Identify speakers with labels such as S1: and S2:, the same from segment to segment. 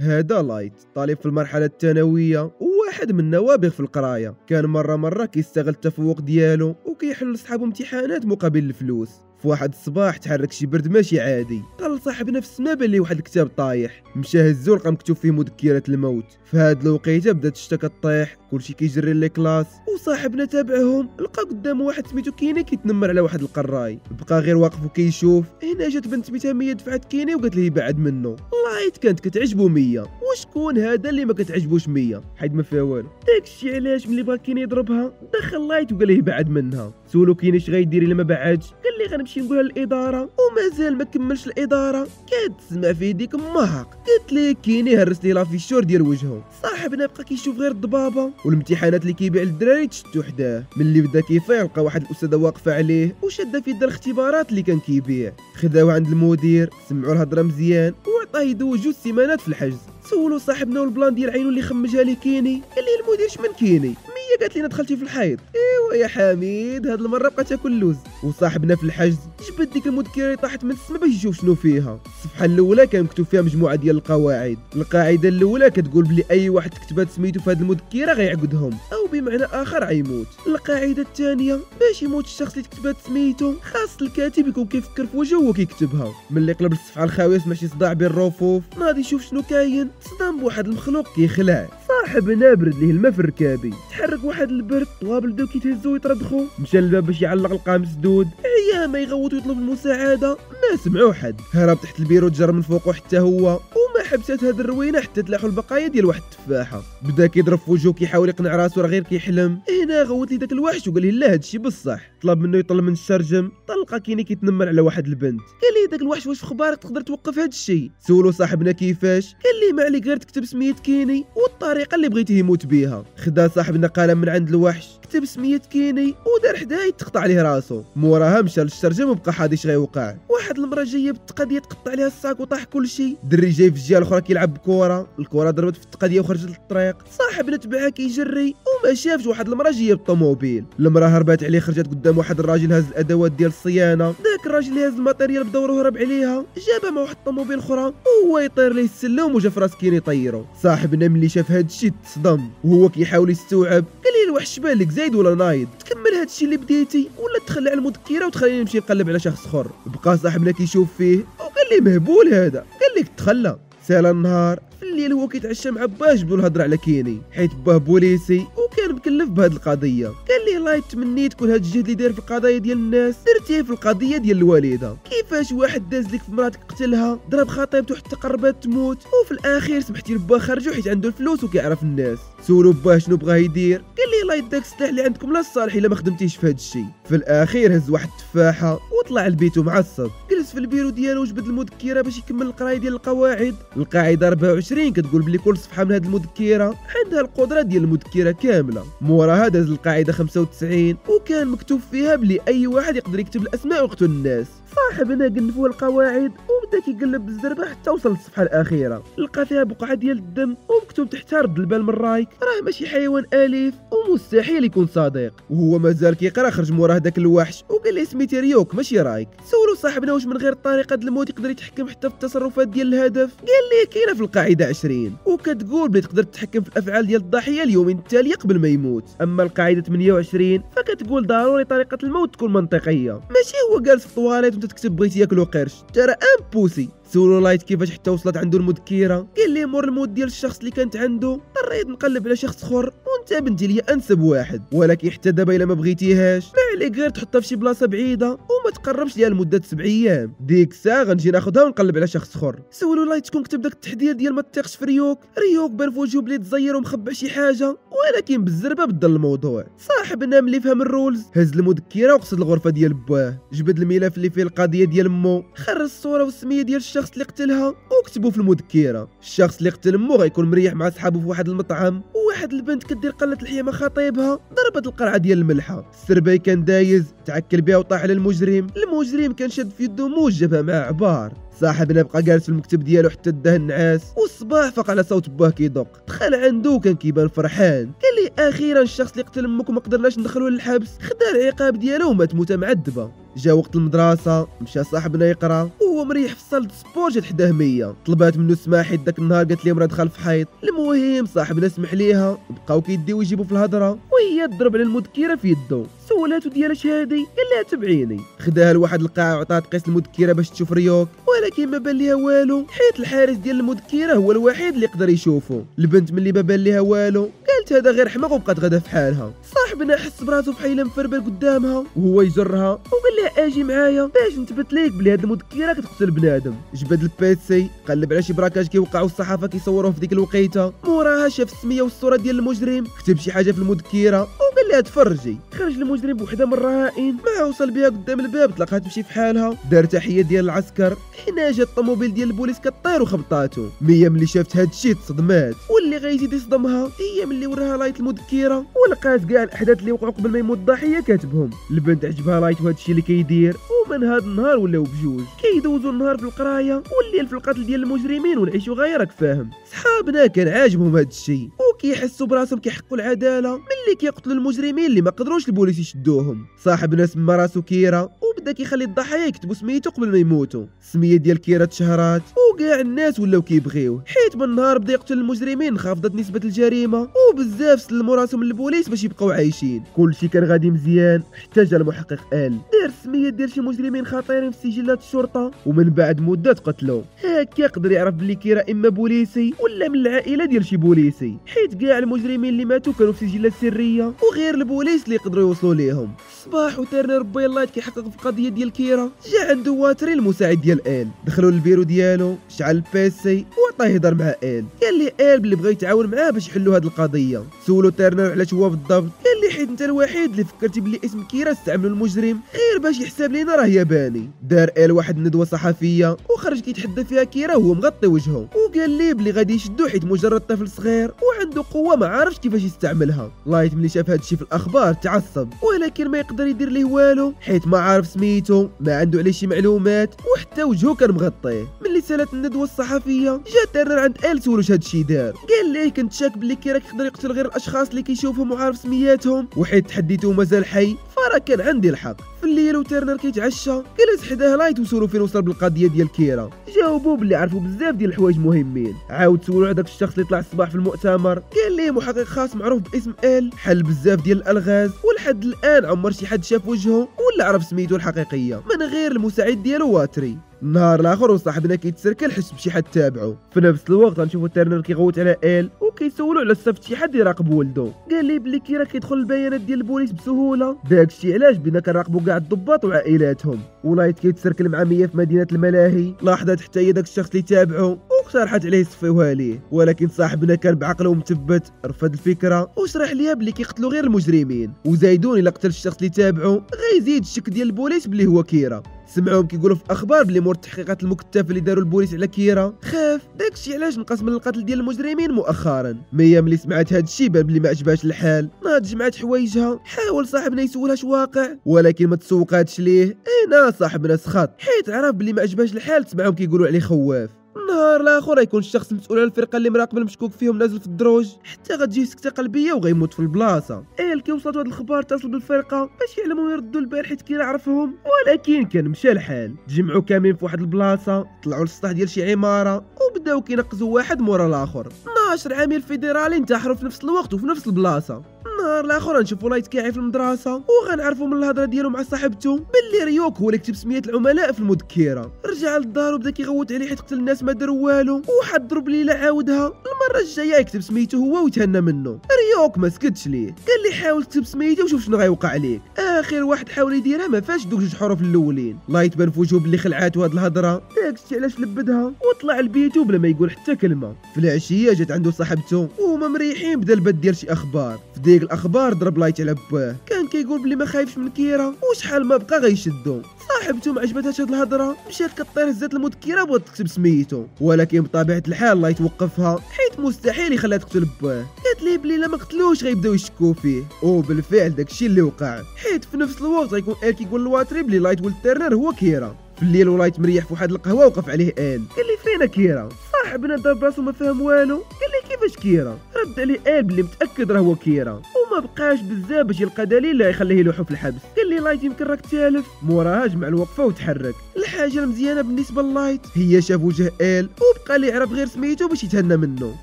S1: هذا لايت طالب في المرحلة الثانوية وواحد من النوابغ في القراية. كان مرة مرة كيستغل التفوق ديالو وكيحل لصحابو امتحانات مقابل الفلوس. في واحد الصباح تحرك شي برد ماشي عادي. قال لصاحبنا في السما بان ليه واحد الكتاب طايح. مشى هزو لقى مكتوب فيه مذكرة الموت. في هاد الوقيتة بدات الشتا كطيح كلشي كيجري لي classe. وصاحبنا تابعهم لقى قدامه واحد سميتو كيني كيتنمر على واحد القراي. بقى غير واقف وكيشوف. هنا جات بنت سميتها مية دفعت كيني وقالت ليه يبعد منه. لايت كانت كتعجبو مية. وشكون هذا اللي ما كتعجبوش مية؟ حيد ما فيها والو. داكشي علاش ملي بغا كيني يضربها؟ دخل لايت وقال ليه يبعد منها. سولو كيني اش غيدير إلا ما بعدش؟ قال لي غنمشي نقولها للاداره ومازال ما كملش الإدارة. كتسمع في يديك مهق قالت ليه كيني هرس ليه l'afficheur ديال وجهه صاحبنا بقى كيشوف غير الضبابة والامتحانات اللي كيبيع للدراري تشتتو حداه. ملي بدا كيفيق لقى واحد الأستاذة واقفة عليه وشاده في يدها الاختبارات اللي كان كيبيع. خداوه عند المدير سمعوا الهضرة مزيان وعطاه يدوز جوج سيمانات في الحجز. سولو صاحبنا وال plan ديال عينو اللي خمجها ليه كيني. قال لي المدير شمن كيني؟ مية؟ قالت لينا دخلتي في الحيط. إيوا يا حميد هاد المرة بقى تاكل لوز. وصاحبنا في الحجز جبد ديك المذكرة اللي طاحت من السما باش يشوف شنو فيها؟ الصفحة الأولى كان مكتوب فيها مجموعة ديال القواعد. القاعدة الأولى كتقول بلي أي واحد كتبات سميتو في هاد المذكرة غيعقدهم أو بمعنى آخر غيموت. القاعدة الثانية باش يموت الشخص اللي كتبات سميتو خاص الكاتب يكون كيفكر في وجهه وهو كيكتبها. ملي قلب الصفحة الخاوية سمع شي صداع بين الرفوف ناض يشوف شنو كاين صدام بواحد المخلوق كيخلع. صاحبنا برد ليه الماء في ركابي تحرك واحد البرد طوابل بداو كيتهزو ويطردخو. مشى للباب باش يعلق لقاه مسدود عيا ما يغوت ويطلب المساعدة. ما سمعو حد. هرب تحت البيرو تجر من فوقو حتى هو. حبسات هاد الروينة حتى تلاحوا البقايا ديال واحد التفاحة. بدأ كيضرب في وجهو كيحاول يقنع راسو راه غير كيحلم. هنا غوت لي داك الوحش وقال لي لا هادشي بصح. طلب منه يطل من الشرجم. طل لقى كيني كيتنمر على واحد البنت. قال لي داك الوحش واش خبارك تقدر توقف هاد الشيء سولو صاحبنا كيفاش؟ قال لي ما عليك غير تكتب سمية كيني والطريقة اللي بغيتيه يموت بيها. خدا صاحبنا قلم من عند الوحش كتب سمية كيني ودار حداه يتقطع عليه راسو. موراها مشى للشرجم وبقى حاضي اش غيوقع واحد المراه جاية بالتقضيه تقطع عليها ال sac وطاح كل شيء دري جاي في الجهه الاخرى كيلعب بكره الكره ضربت في التقضيه وخرجت للطريق. صاحبنا تبعها كيجري وما شافش واحد المرأة جاية بالطوموبيل. المرأة هربات عليه خرجت قدام واحد الراجل هاز الأدوات ديال الصيانة. داك الراجل اللي هاز ال matériel بدورو هرب عليها. جابها مع واحد الطوموبيل أخرى وهو يطير ليه السلم وجا في راس كيني طيرو. صاحبنا ملي شاف هاد الشيء تصدم. وهو كيحاول يستوعب. قال لي الوحش بالك زايد ولا نايض؟ تكمل هاد الشيء اللي بديتي ولا تخلي على المذكرة وتخليني نمشي نقلب على شخص أخر. بقى صاحبنا كيشوف فيه وقال لي مهبول هذا؟ قال لك تخلى. سالا النهار في الليل هو كيتعشى مع باه جبدو الهضره على كيني حيت باه بوليسي وكان مكلف بهاد القضية. قال ليه لايت تمنيت كل هاد الجهد اللي داير في القضايا ديال الناس؟ درتيه في القضية ديال الوالدة؟ كيفاش واحد داز لك في مراتك قتلها؟ ضرب خطيبته حتى قربت تموت؟ وفي الاخير سمحتي لباه خرجو حيت عنده الفلوس وكيعرف الناس. سولو باه شنو بغا يدير؟ قال ليه لايت هداك السلاح اللي عندكم لاش صالح إلا ما خدمتيش في هاد الشيء. في الاخير هز واحد التفاحة وطلع لبيتو معصب. جلس في البيرو ديالو وجبد المذكرة باش يكمل القراية ديال القواعد. القاعدة 24 كتقول بلي كل صفحة من هاد المذكرة عندها القدرة ديال المذكرة كاملة. موراها داز القاعدة 95 وكان مكتوب فيها بلي أي واحد يقدر يكتب الأسماء ويقتل الناس. صاحبنا قلب القواعد وبدا كيقلب بالزربة حتى وصل للصفحة الأخيرة. لقى فيها بقعة ديال الدم ومكتوب تحتها رد البال من رايك راه ماشي حيوان أليف ومستحيل يكون صديق وهو مازال كيقرأ خرج موراه داك الوحش وقال لي سميتي ريوك؟ ماشي رايك. سولو صاحبنا واش من غير ديال الموت يقدر يتحكم حتى في التصرفات ديال الهدف؟ قال لي كاينة في القاعدة 20 وكتقول بلي تقدر تتحكم في الأفعال ديال الضحية اليومين التاليه قبل ما يموت. أما القاعدة 28 فكتقول ضروري طريقة الموت تكون منطقية. ماشي هو جالس في طواليت وانت تكتب بغيتي ياكلو قرش. ترى أم Uzi. سولو لايت كيفاش حتى وصلت عنده المذكره قال لي مور الموت ديال الشخص اللي كانت عنده اضطريت نقلب على شخص اخر وانت بنتي لي انسب واحد. ولكن حتى دابا إلا ما بغيتيهاش ما عليك غير تحطها في شي بلاصة بعيدة وما تقربش ليها لمدة سبع أيام. ديك الساعة غنجي ناخذها ونقلب على شخص اخر. سولو لايت شكون كتب داك التحدير ديال ما تثقش في ريوك. ريوك بان في وجهو بلي تزير ومخبي شي حاجة. ولكن بالزربة بدل الموضوع. صاحبنا ملي فهم ال rules. هز المذكره وقصد الغرفة ديال باه جبد الملف اللي فيه القضية ديال مو. خرج الصورة والسمية ديال الشخص. اللي قتلها وكتبوا في المذكرة. الشخص اللي قتل مو غيكون مريح مع صحابه في واحد المطعم وواحد البنت كدير قلة الحياة مع خطيبها ضربت القرعة ديال الملحة. السرباي كان دايز تعكل بها وطاح على المجرم. المجرم كان شاد في يده موجبة مع عبار. صاحبنا بقى جالس في المكتب ديالو حتى داه النعاس والصباح فاق على صوت باه كيدق. دخل عنده وكان كيبان فرحان. قال لي أخيرا الشخص اللي قتل أمك وما قدرناش ندخلوه للحبس خدا العقاب ديالو ومات موته معذبه جا وقت المدرسة مشى صاحبنا يقرا وهو مريح في صالة sport جات حداه مية طلبات منه السماح حيت داك النهار قالت لي مرا دخل في حيط. المهم صاحبنا سمح ليها بقاو كيديو ويجيبوا في الهضرة وهي تضرب على المذكرة في يدو. سولاتو ديال اش هادي قال لها تبعيني. خداها لواحد القاعه وعطاها تقيس المذكرة باش تشوف ريوك. ولكن ما بان ليها والو. حيت الحارس ديال المذكرة هو الوحيد اللي يقدر يشوفه البنت ملي ما بان ليها والو. قالت هذا غير حماق وبقات غادا في حالها. صاحبنا حس براسو بحال مفربل قدامها. وهو يجرها وقال لها أجي معايا باش نثبت ليك بلي هاد المذكرة كتقتل بنادم. جبد ال PC قلب على شي braquage كيوقع والصحافة كيصوروه في ديك الوقيتة. موراها شاف السمية والصورة ديال المجرم. كتب شي حاجة في المذكرة. وقال لها تفرجي. خرج المجرم بوحده من الرهائن ما وصل بها قدام الباب تلقاها تمشي في حالها. دار تحية ديال العسكر. حين جات الطوموبيل ديال البوليس كطير وخبطاتو مية ملي شافت هاد الشيء تصدمات. واللي غيزيد يصدمها هي ملي وراها لايت المذكرة. ولقات كاع الأحداث اللي وقعوا قبل ما يموت الضحيه كاتبهم. البنت عجبها لايت وهاد الشيء اللي كيدير. ومن هاد النهار ولاو بجوج. كيدوزوا النهار في القراية والليل في القتل ديال المجرمين ونعيشوا غير راك فاهم. صحابنا كان عاجبهم هاد الشيء وكيحسوا براسهم كيحققوا العدالة. ملي كيقتلوا المجرمين اللي ما قدروش البوليس يشدوهم. صاحبنا سمى راسو كيرا وبدا كيخلي الضحايا يكتبوا سميتو قبل ما يموتوا السميه ديال كيرا تشهرات وكاع الناس ولاو كيبغيوه حيت بالنهار بدا يقتل المجرمين انخفضت نسبة الجريمة وبزاف سلموا راسهم للبوليس باش يبقاو عايشين. كلشي كان غادي مزيان حتى جا المحقق آل دار السميه ديال شي مجرمين خطيرين في سجلات الشرطة ومن بعد مدة تقتلوا هكا يقدر يعرف بلي كيرا إما بوليسي ولا من العائلة ديال شي بوليسي. حيت كاع المجرمين اللي ماتوا كانوا في سجلات سرية وغير البوليس اللي يقدروا يوصلوا ليهم. صباح وتيرنر ربي الله كيحقق في القضية ديال كيرا. جا عنده واتري المساعد ديال آل. دخلوا للبيرو ديالو. شعل ال PC وعطاه يهضر مع ال قال لي ال بلي بغى يتعاون معاه باش يحلوا هذه القضية. سولو تيرنر علاش هو بالضبط قال لي حيت أنت الوحيد اللي فكرتي بلي اسم كيرا استعملوا المجرم. غير باش يحساب لينا راه ياباني. دار ال واحد الندوة صحفية وخرج كيتحدى فيها كيرا وهو مغطي وجهه. وقال لي بلي غادي يشدو حيت مجرد طفل صغير وعنده قوة ما عارفش كيفاش يستعملها. لايت ملي شاف هذا الشيء في الأخبار تعصب. ولكن ما يقدر يدير ليه والو حيت ما عارف سميتو ما عنده عليه شي معلومات وحتى وجهه كان مغطيه ملي سالات الندوه الصحفيه جا تيرنر عند آل سولو هذا الشيء دار. قال ليه كنت شاك بلي كيرا يقدر يقتل غير الأشخاص اللي كيشوفهم وعارف سمياتهم؟ وحيت تحديته مازال حي. فراه كان عندي الحق. في الليل وتيرنر كيتعشى. جلس حداه لايت وسولو فين وصل بالقضية ديال كيرا. جاوبوا بلي عرفوا بزاف ديال الحوايج مهمين. عاود سولو هذاك الشخص اللي طلع الصباح في المؤتمر. قال ليه محقق خاص معروف باسم آل. حل بزاف ديال الألغاز. ولحد الآن عمر شي حد شاف وجهه. ولا عرف سميتو الحقيقية. من غير المساعد ديالو واتري. النهار الآخر وصاحبنا كيتسركل حس بشي حد تابعو. في نفس الوقت غنشوفو تيرنر كيغوت على ال وكيسولو علاش صفت شي حد يراقب ولدو قال لي بلي كيرا كيدخل البيانات ديال البوليس بسهولة. داكشي علاش؟ بدينا كنراقبو كاع الضباط وعائلاتهم. ولايت كيتسركل مع مية في مدينة الملاهي. لاحظت حتى هي داك الشخص اللي تابعو. واقترحت عليه يصفيوها ليه ولكن صاحبنا كان بعقله مثبت رفض الفكرة وشرح ليها بلي كيقتلوا غير المجرمين. وزايدون إلا قتل الشخص اللي تابعو غيزيد الشك ديال البوليس بلي هو كيرا. سمعوهم كيقولوا في أخبار بلي مور التحقيقات المكثفه اللي داروا البوليس على كيرا. خاف داكشي علاش نقص من القتل ديال المجرمين مؤخرا. ميا ملي سمعت هاد الشيء بان بلي ما عجبهاش الحال. ناضت جمعت حوايجها حاول صاحبنا يسولها اش واقع. ولكن ما تسوقاتش ليه. انا صاحبنا سخط. حيت عرف بلي ما عجبهاش الحال تسمعهم كيقولوا عليه خواف. النهار الآخر يكون الشخص المسؤول على الفرقة اللي مراقب المشكوك فيهم نازل في الدروج. حتى غتجيه سكتة قلبية وغيموت في البلاصة. ايل كي وصلت هاد الخبر اتصل بالفرقة؟ باش يعلموا يردوا البال حيت كي عرفهم ولكن كان مشى الحال. تجمعوا كاملين في واحد البلاصة طلعوا للسطح ديال شي عمارة وبداو كينقزوا واحد مورا الآخر. 12 عامل فيدرالي انتحروا في نفس الوقت وفي نفس البلاصة. النهار الآخر نشوفوا لايت كاعي في المدرسة وغنعرفوا من الهضرة ديالو مع صاحبته باللي ريوك هو اللي كتب سميات العملاء في المذكرة. رجع للدار وبدا كيغوت عليه حيت قتل الناس ما داروا والو وحذرو بلي يلا عاودها. المرة الجاية يكتب سميتو هو ويتهنى منه. ريوك ما سكتش ليه قال لي حاول تكتب سميتو وشوف شنو غيوقع عليك. آخر واحد حاول يديرها ما فات دوك جوج حروف الأولين. لايت بان في وجهه باللي خلعاتو هاد الهضرة. داكشي علاش لبدها؟ وطلع لبيتو بلا ما يقول حتى كلمة. في العشية جات عنده صاحبته وهما مريحين بدا البث ديال شي أخبار. في ديك الاخبار ضرب لايت على باه كان كيقول بلي ما خايفش من كيرا. وشحال ما بقى غيشدو. صاحبته ما عجبتهاش هاد الهضرة. مشات كطير هزات المذكره بغات تكتب سميتو. ولكن بطبيعة الحال لايت وقفها. حيت مستحيل يخليها تقتل باه قالت ليه بلي لا ما قتلوش غيبداو يشكوا فيه. وبالفعل داكشي اللي وقع. حيت في نفس الوقت غيكون ال كيقول لواتري بلي لايت ولد تيرنر هو كيرا. في الليل ولايت مريح في واحد القهوة وقف عليه ال قال لي فينا كيرا. صاحبنا ضرب راسو ما فهم والو. قال لي كيفاش كيرا؟ رد عليه ال بلي متأكد راه هو كيرا. بقاش بزاف باش يلقى دليل يخليه يلوحو في الحبس. قال لي لايت يمكن راك تالف. موراها جمع الوقفة وتحرك. الحاجة المزيانة بالنسبة للايت هي شاف وجه آل وبقى لي يعرف غير سميتو باش يتهنى منه.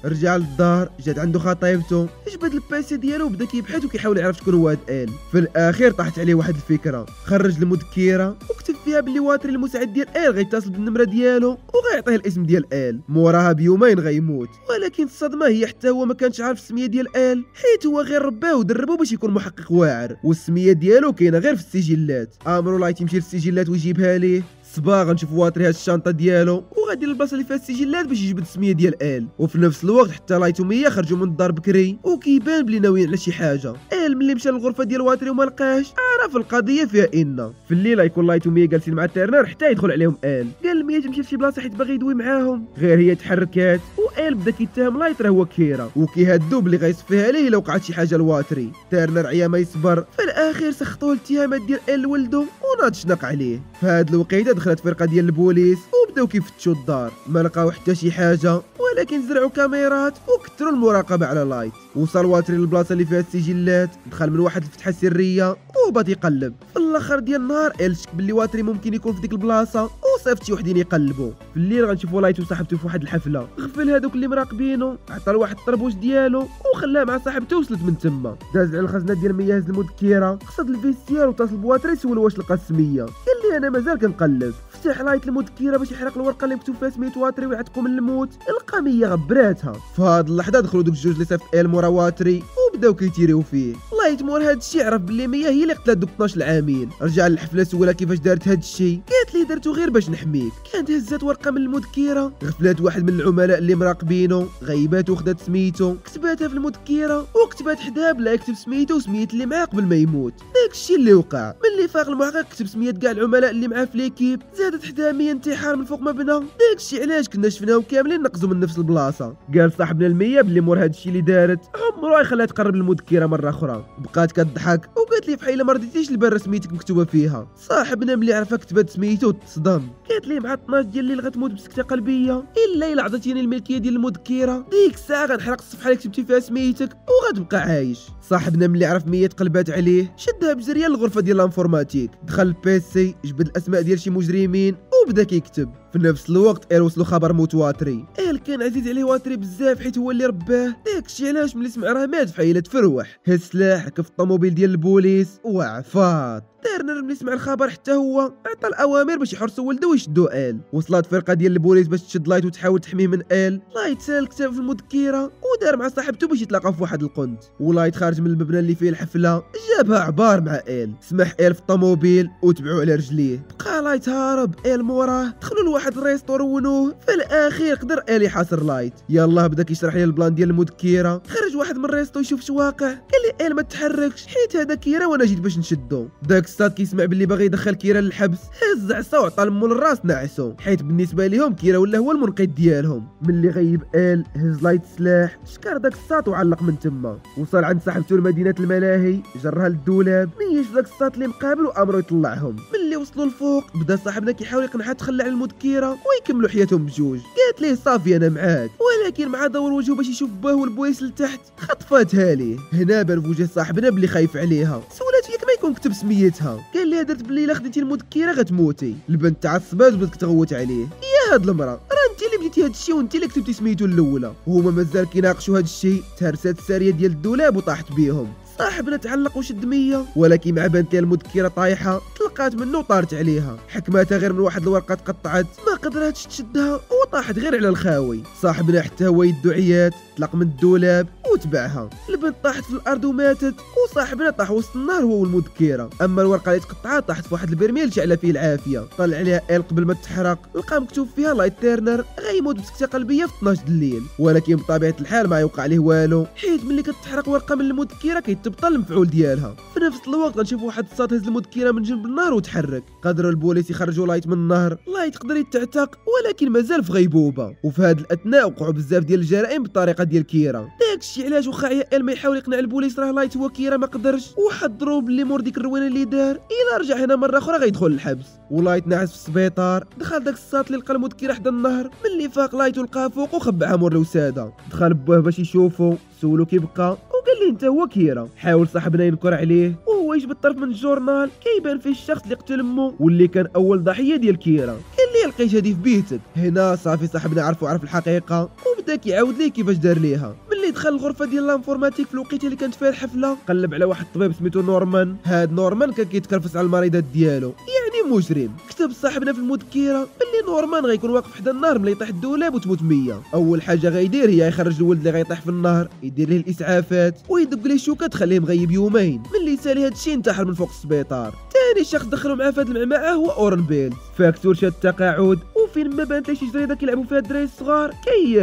S1: رجع للدار جات عنده خطيبته. جبد ال PC ديالو وبدا كيبحث وكيحاول يعرف شكون هو هاد آل. في الاخير طاحت عليه واحد الفكرة. خرج المذكره وكتب فيها بلي واتري المساعد ديال آل غيتصل بالنمرة ديالو وغيعطيه الاسم ديال آل. موراها بيومين غيموت. ولكن الصدمة هي حتى هو ما كانش عارف السمية ديال آل حيت هو غير رباه ودربو باش يكون محقق واعر والسمية ديالو كاينة غير في السجلات. آمرو لايت يمشي للسجلات ويجيبها ليه. صباح غنشوفو واتري هاز الشنطة ديالو. وغادي للبلاصة اللي فيها السجلات باش يجبد السميه ديال ال. وفي نفس الوقت حتى لايت ومية خرجوا من الدار بكري. وكيبان بلي ناويين على شي حاجة. ال ملي مشى للغرفة ديال واتري وما لقاش عرف القضية فيها إن. في الليل يكون لايت ومية جالسين مع تيرنر حتى يدخل عليهم ال. قال مية تمشي لشي بلاصة حيت باغي يدوي معاهم. غير هي تحركات. وال بدا كيتهم لايت راه هو كيرا. وكيهدو بلي غيصفيها ليه لو وقعت شي حاجة لواتري تيرنر عيا ما يصبر. في الاخير سخطوه الاتهامات ديال ال ولدو. وناض شنق عليه. في هاد الوقيتة دخلت فرقة ديال البوليس وبداو كيفتشوا الدار. ما لقاو حتى شي حاجة ولكن زرعوا كاميرات وكثروا المراقبة على لايت. وصل واتري للبلاصة اللي فيها السجلات دخل من واحد الفتحة سريه وبات يقلب. في الآخر ديال النهار ال شك باللي واتري ممكن يكون في ديك البلاصة وصيفط شي وحدين يقلبوا في الليل غنشوفوا لايت وصاحبته في واحد الحفلة. غفل هذوك اللي مراقبينه عطى لواحد الطربوش ديالو وخلاه مع صاحبته وصلت من تما. داز على الخزنة ديال المياه المذكرة قصد ال vestiaire واتصل بواتري سول واش لقى السميه لي أنا مازال كنقلب. فتح لايت المذكره باش يحرق الورقة اللي مكتوب فيها سميت واتري ويعتقوا من الموت. لقى مية غبراتها. في هاد اللحظة دخلوا دوك الجوج اللي صيفط ال مورا واتري وبداو كيتيريو فيه. لايت مور هاد الشيء عرف بلي مية هي اللي قتلت دوك 12 عميل رجع للحفلة سولها كيفاش دارت هاد الشيء قالت لي درتو غير باش نحميك. كانت هزات ورقة من المذكره غفلات واحد من العملاء اللي مراقبينه غيبات وخدات سميتو. كتباتها في المذكره وكتبات حداها بلا يكتب سميتو وسميه اللي معاه قبل ما يموت. داك الشيء اللي وقع. ملي فاق المحقق كتب سميه كاع العملاء اللي معاه في l'équipe. زادت 100 انتحار من فوق مبنى داك الشيء علاش كنا شفناهم كاملين نقزوا من نفس البلاصة. قال صاحبنا المية بلي مور هاد الشيء اللي دارت عمرو يخليها تقرب المذكره مرة أخرى. بقات كضحك وقالت لي بحال ما رضيتيش البرة سميتك مكتوبة فيها. صاحبنا ملي عرفها كتبت سميتو تصدم. قالت لي مع 12 ديال الليل غتموت بسكتة قلبية. إلا إلا عطيتيني الملكية ديال المذكرة. ديك الساعة غنحرق الصفحة اللي كتبتي فيها سميتك وغتبقى عايش. صاحبنا ملي عرف مية تقلبات عليه شدها بجرية للغرفة ديال ال informatique. دخل ال PC جبد الأسماء ديال شي مجرمين وبدا كيكتب. في نفس الوقت ال وصلوا خبر موت واتري. ال كان عزيز عليه واتري بزاف حيت هو اللي رباه. داكشي علاش ملي سمع راه مات في عيله فروح. هز السلاح ركب الطوموبيل ديال البوليس وعفاط تيرنر ملي سمع الخبر حتى هو عطى الأوامر باش يحرسوا ولده ويشدوا آل. وصلت فرقة ديال البوليس باش تشد لايت وتحاول تحميه من آل. لايت سال الكتاب في المذكرة ودار مع صاحبته باش يتلاقاو في واحد القنت. ولايت خارج من المبنى اللي فيه الحفلة جابها عبار مع آل. سمح آل في الطوموبيل وتبعوه على رجليه. بقى لايت هارب آل موراه. دخلوا لواحد ال resto رونوه في الآخير قدر ال يحاصر لايت. يلا بدا كيشرح لي ال plan ديال المذكره خرج واحد من ال resto يشوف شو واقع قال لي آل ما تحركش حيت هذا كيرا وأنا جيت باش نشدو. داك الساط كيسمع باللي باغي يدخل كيرا للحبس هز عصا وعطى لمو للراس نعسو حيت بالنسبة ليهم كيرا ولا هو المنقذ ديالهم. ملي غيب آل هز لايت سلاح. شكر داك الساط وعلق من تما. وصل عند صاحبته لمدينه الملاهي جرها للدولاب نيش داك الساط اللي مقابل وأمرو يطلعهم. وصلوا الفوق بدا صاحبنا كيحاول يقنعها تخلى على المذكره ويكملوا حياتهم بجوج. قالت ليه صافي أنا معاك. ولكن مع دور وجهه باش يشوف باه والبويس لتحت خطفاتها ليه. هنا بان في وجه صاحبنا بلي خايف عليها. سولات ياك ما يكون كتب سميتها. قال لها درت بلي إلا خديتي المذكره غتموتي. البنت تعصبات وبدات تغوت عليه. يا هاد المرأة راه انت اللي بديتي هاد الشيء وانت اللي كتبتي سميتو الأولى. وهما مازال كيناقشوا هاد الشيء. تهرسات السارية ديال الدولاب وطاحت بيهم. صاحبنا تعلق وشد مية ولكن مع بنتي المذكرة طايحة تلقات منه وطارت عليها. حكماتها غير من واحد الورقة تقطعت ما قدرتش تشدها وطاحت غير على الخاوي. صاحبنا حتى هو يدو عيات طلق من الدولاب. وتبعها. البنت طاحت في الأرض وماتت وصاحبنا طاح وسط النار هو والمذكرة أما الورقة اللي تقطعت طاحت في واحد البرميل شعل فيه العافية. طلع عليها ال قبل ما تحرق. لقى مكتوب فيها لايت تيرنر غيموت بسكتة قلبية في 12 الليل. ولكن بطبيعة الحال ما يوقع عليه والو. حيت ملي كتحرق ورقة من المذكرة كيتبطل المفعول ديالها. في نفس الوقت غنشوف واحد الساط هز المذكرة من جنب النار وتحرك. قدروا البوليس يخرجوا لايت من النهر. لايت قدر يتعتق ولكن مازال في غيبوبة. وفي هذا الأثناء وقعوا بزاف ديال الجرائم بالطريقة ديال كيرا داكشي علاش واخا عيال ما يحاول يقنع البوليس راه لايت هو كيرا ما قدرش. وحضروا بلي مور ديك الروينة اللي دار إلا رجع هنا مرة أخرى غيدخل الحبس. ولايت ناعس في السبيطار دخل داك الساط اللي لقى المذكره حدا النهر ملي فاق لايت ولقاه فوق وخبعها مور الوسادة. دخل بوه باش يشوفو سولو كيبقى وقال كاين تا هو كيرا حاول صاحبنا ينكر عليه. وهو يجبد طرف من الجورنال كيبان فيه الشخص اللي قتل امه واللي كان أول ضحية ديال كيرا قال لي لقيت هذه في بيتك؟ هنا صافي صاحبنا عرف وعرف الحقيقة وبدا كيعاود ليه كيفاش دار ليها. دخل الغرفة ديال l'informatique في الوقيته اللي كانت فيها الحفلة. قلب على واحد الطبيب سميتو نورمان. هاد نورمان كان كيتكرفس على المريضات ديالو. يعني مجرم. كتب صاحبنا في المذكرة بلي نورمان غيكون واقف حدا النار ملي يطيح الدولاب وتموت مية. أول حاجة غيدير هي يخرج الولد اللي غيطيح في النهر يدير ليه الإسعافات ويدق ليه شوكة تخليه مغيب يومين. ملي سالي هادشي انتحر من فوق السبيطار. ثاني شخص دخلوا معاه في هاد المعمعة هو أورن بيل فاكتور شاد التقاعد. وفين ما بانت شي جريدة كيلعبوا فيها الدراري الصغار كي؟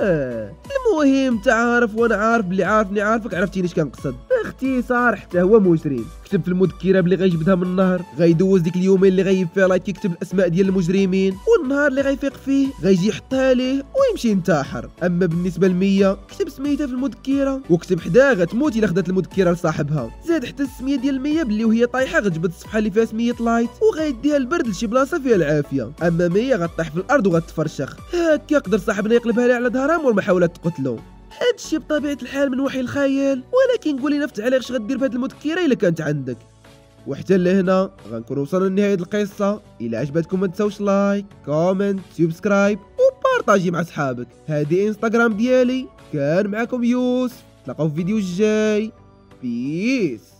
S1: آه. المهم انت عارف وأنا عارف بلي عارفني عارفك عرفتيني اش باختصار حتى هو مجرم. كتب في المذكرة بلي غيجبدها من النهر. غيدوز ديك اليومين اللي غيب فيها لايت يكتب الأسماء ديال المجرمين. والنهار اللي غيفيق فيه غيجي يحطها ليه ويمشي ينتحر. أما بالنسبة لمية كتب سميتها في المذكرة. وكتب حداها غتموت إلا خدات المذكرة لصاحبها. زاد حتى السمية ديال مية بلي وهي طايحة غتجبد الصفحة اللي فيها سمية لايت. وغيديها البرد لشي بلاصة فيها العافية. أما مية غطيح في الأرض وغتفرشخ. هكا يقدر صاحبنا يقلبها ليه على ظهرها والمحاولات تقتلو. هادشي بطبيعة الحال من وحي الخيال. ولكن قولي نفت عليك اش غدير في هاد المذكرة إلا كانت عندك. وحتى لهنا غنكون وصلنا لنهاية القصة. إلا عجبتكم ما تنساوش like comment subscribe و partagez مع صحابك هذه إنستغرام ديالي. كان معكم يوسف. تلاقاو في الفيديو الجاي. peace